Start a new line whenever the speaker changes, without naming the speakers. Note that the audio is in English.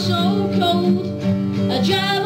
so cold. I drive